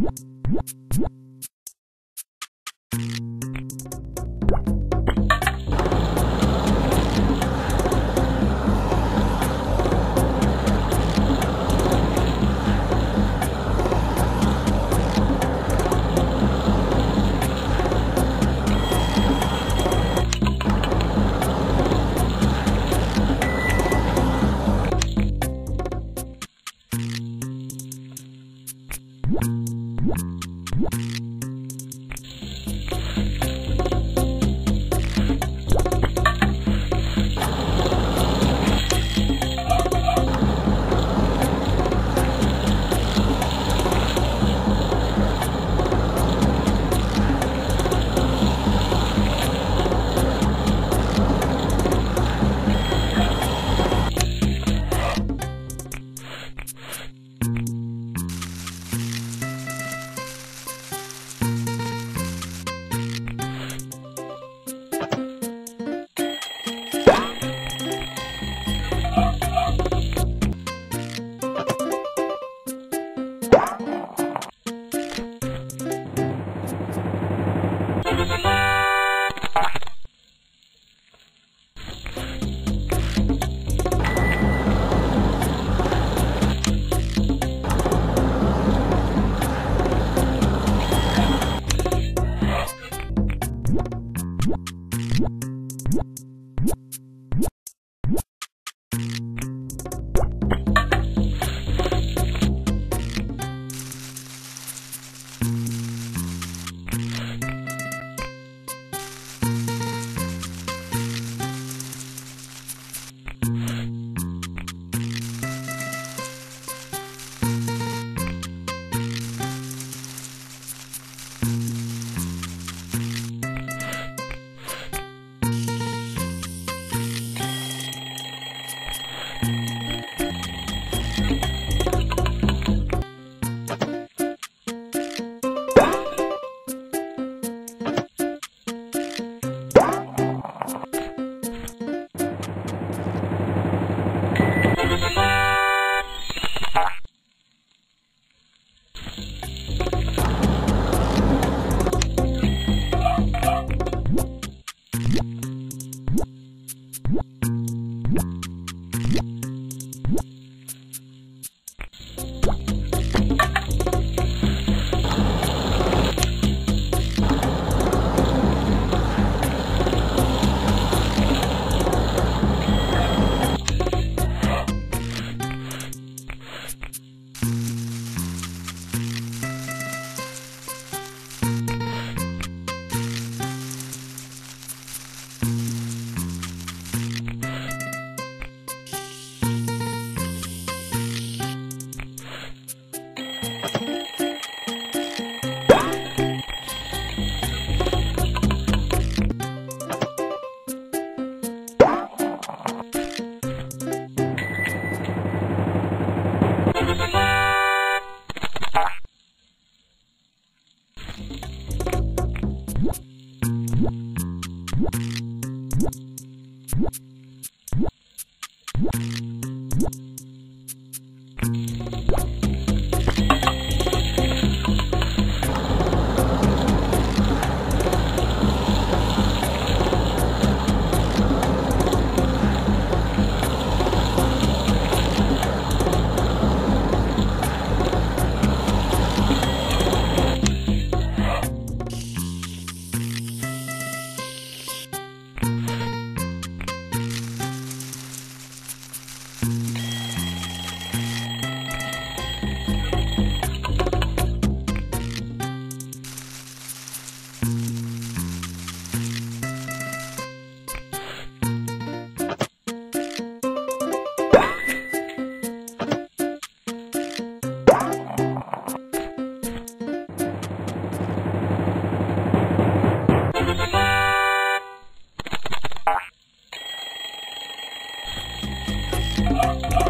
you うん。you Bye. Música